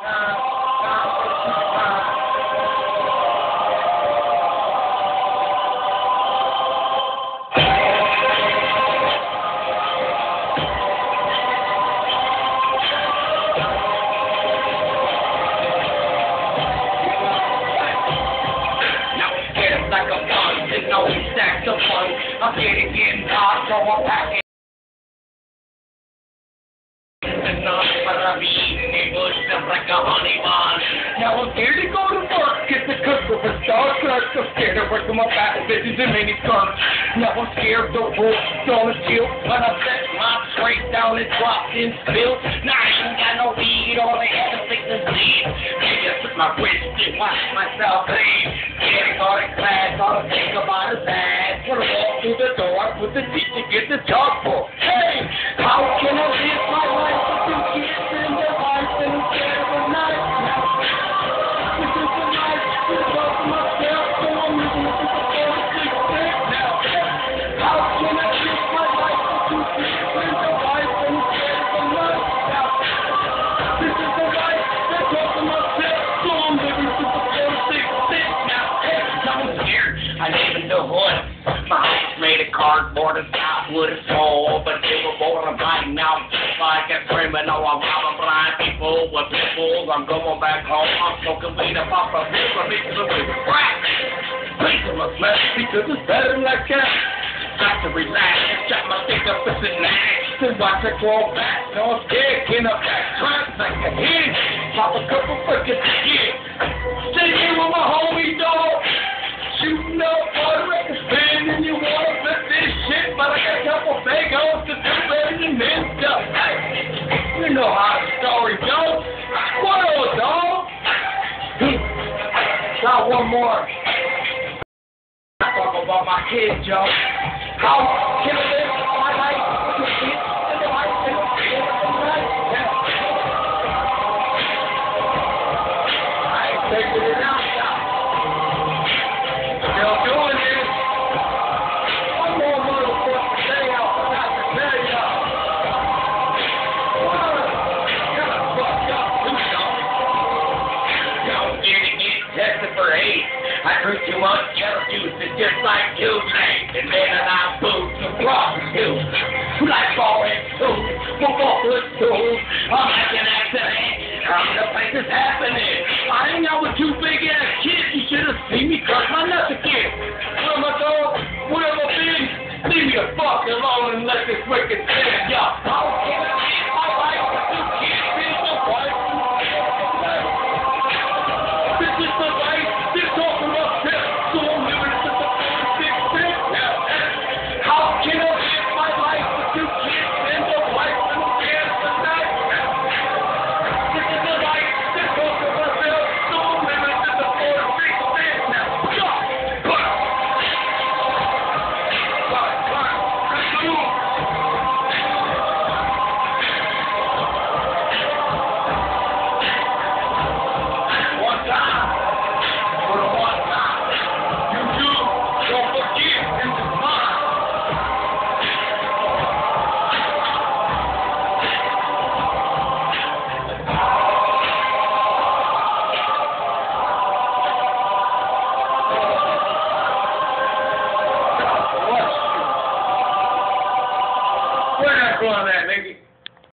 Get. I'm getting in hot, so I'm packing. A honey bun. Now I'm scared to go to work, get the customer Star Trek. I'm scared to work with my fat bitches and mini skirts. Now I'm scared the wolf gonna chill when I set my straight down and dropped in spill. Now I ain't got no weed on the head of sick disease. Maybe I just took my wrist and watched myself bleed. Getting all in class, all to think about his ass. Wanna walk through the door put the teacher, get the job My house made of cardboard and softwood and small, but they were born I'm biting out just like a criminal. I'm robbing blind people with pistols. I'm going back home. I'm smoking weed and pop a pill for me to with crack. I'm a mess because it's better like that. Got to relax and my stick up and sit next and watch it grow back. No I'm scared, get up that track like a hit. Pop a couple freaking shit. Stay here with my homie dog. Shooting up know how the story goes. What else, dog? Got one more. I talk about my kids, yo. How can I I drink too much yellow juice, just like you drink. And then I boot some prostitutes. Who like foreign tools, football foot tools. I'm like an accident. I'm the place is happening. I hang out with two big ass